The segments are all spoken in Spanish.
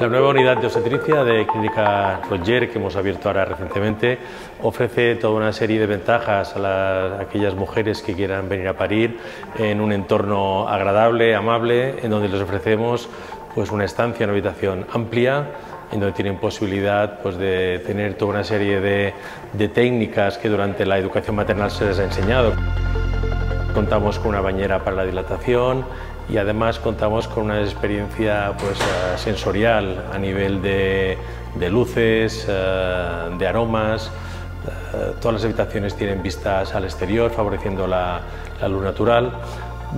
La nueva unidad de obstetricia de Clínica Roger, que hemos abierto ahora recientemente, ofrece toda una serie de ventajas a, aquellas mujeres que quieran venir a parir en un entorno agradable, amable, en donde les ofrecemos pues, una estancia, una habitación amplia, en donde tienen posibilidad pues, de tener toda una serie de, de técnicas que durante la educación maternal se les ha enseñado. Contamos con una bañera para la dilatación, y además contamos con una experiencia pues, eh, sensorial a nivel de, luces, eh, de aromas. Eh, todas las habitaciones tienen vistas al exterior, favoreciendo la, luz natural.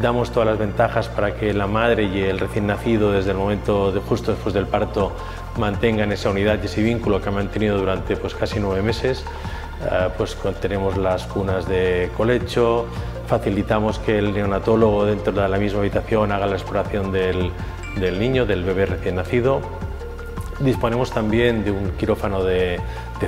Damos todas las ventajas para que la madre y el recién nacido, desde el momento de, justo después del parto, mantengan esa unidad y ese vínculo que han mantenido durante pues, casi nueve meses. Pues tenemos las cunas de colecho, facilitamos que el neonatólogo dentro de la misma habitación haga la exploración del, niño, del bebé recién nacido. Disponemos también de un quirófano de,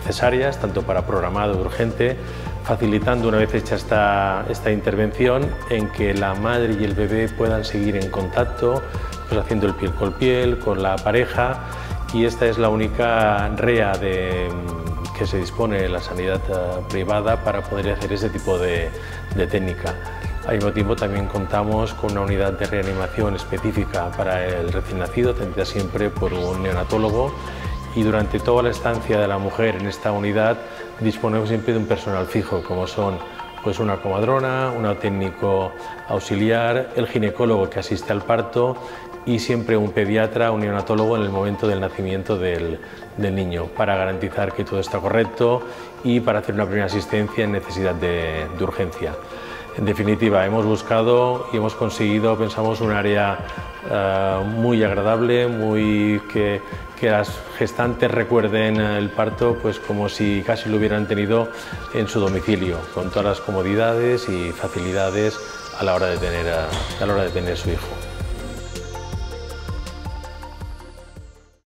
cesáreas, tanto para programado y urgente, facilitando una vez hecha esta, esta, intervención en que la madre y el bebé puedan seguir en contacto, pues haciendo el piel con piel, con la pareja y esta es la única REA de, que se dispone la sanidad eh, privada para poder hacer ese tipo de, técnica. Al mismo tiempo también contamos con una unidad de reanimación específica para el recién nacido, atendida siempre por un neonatólogo y durante toda la estancia de la mujer en esta unidad disponemos siempre de un personal fijo, como son pues una comadrona, un técnico auxiliar, el ginecólogo que asiste al parto y siempre un pediatra, un neonatólogo en el momento del nacimiento del, niño para garantizar que todo está correcto y para hacer una primera asistencia en necesidad de, urgencia. En definitiva, hemos buscado y hemos conseguido, pensamos, un área eh, muy agradable, muy que, las gestantes recuerden el parto pues como si casi lo hubieran tenido en su domicilio, con todas las comodidades y facilidades a la hora de tener, a la hora de tener su hijo.